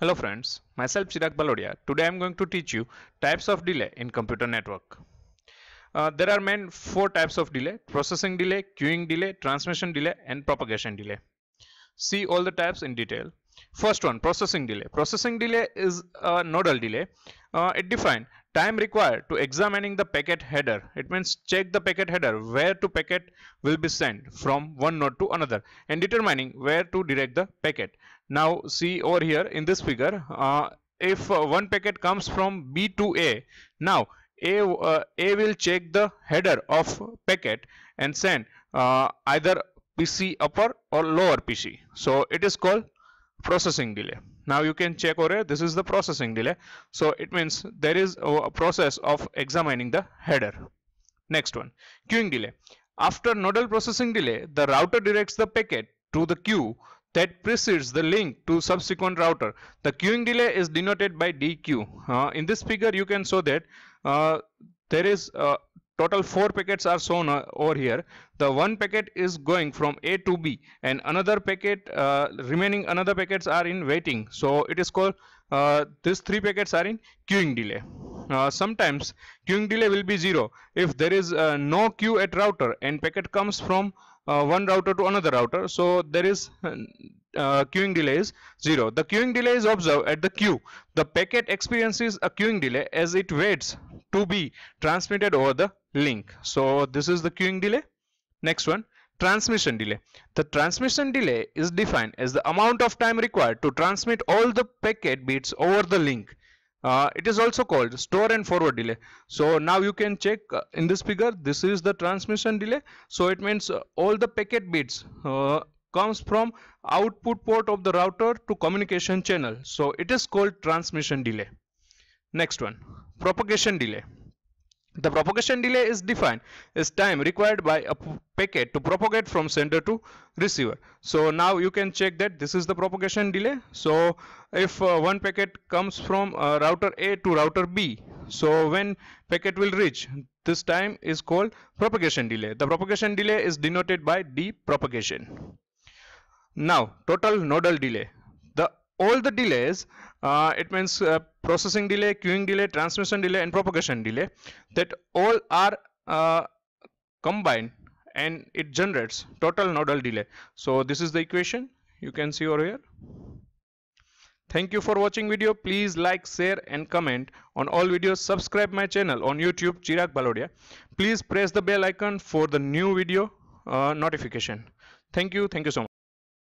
Hello friends, myself Chirag Bhalodia. Today I am going to teach you types of delay in computer network. Uh, there are main four types of delay, processing delay, queuing delay, transmission delay and propagation delay. See all the types in detail. First one, processing delay. Processing delay is a nodal delay. Uh, it defines time required to examining the packet header. It means check the packet header where to packet will be sent from one node to another and determining where to direct the packet. Now see over here in this figure, uh, if uh, one packet comes from B to A, now A, uh, A will check the header of packet and send uh, either PC upper or lower PC. So it is called processing delay now you can check over here. This is the processing delay. So it means there is a process of examining the header. Next one. Queuing delay. After nodal processing delay the router directs the packet to the queue that precedes the link to subsequent router. The queuing delay is denoted by dq uh, in this figure you can show that uh, there is uh, total four packets are shown uh, over here. The one packet is going from a to b and another packet uh, remaining another packets are in waiting. So it is called uh, these three packets are in queuing delay. Uh, sometimes queuing delay will be zero. If there is uh, no queue at router and packet comes from uh, one router to another router so there is queuing delay is zero. The queuing delay is observed at the queue. The packet experiences a queuing delay as it waits to be transmitted over the link. So this is the queuing delay. Next one transmission delay. The transmission delay is defined as the amount of time required to transmit all the packet bits over the link. Uh, it is also called store and forward delay. So now you can check uh, in this figure this is the transmission delay. So it means uh, all the packet bits uh, comes from output port of the router to communication channel. So it is called transmission delay. Next one propagation delay the propagation delay is defined as time required by a packet to propagate from sender to receiver. So now you can check that this is the propagation delay. So if uh, one packet comes from uh, router A to router B, so when packet will reach, this time is called propagation delay. The propagation delay is denoted by D propagation. Now total nodal delay. All the delays uh, it means uh, processing delay queuing delay transmission delay and propagation delay that all are uh, combined and it generates total nodal delay. So this is the equation. You can see over here. Thank you for watching video. Please like share and comment on all videos. Subscribe my channel on youtube chirag bhalodia. Please press the bell icon for the new video uh, notification. Thank you. Thank you so much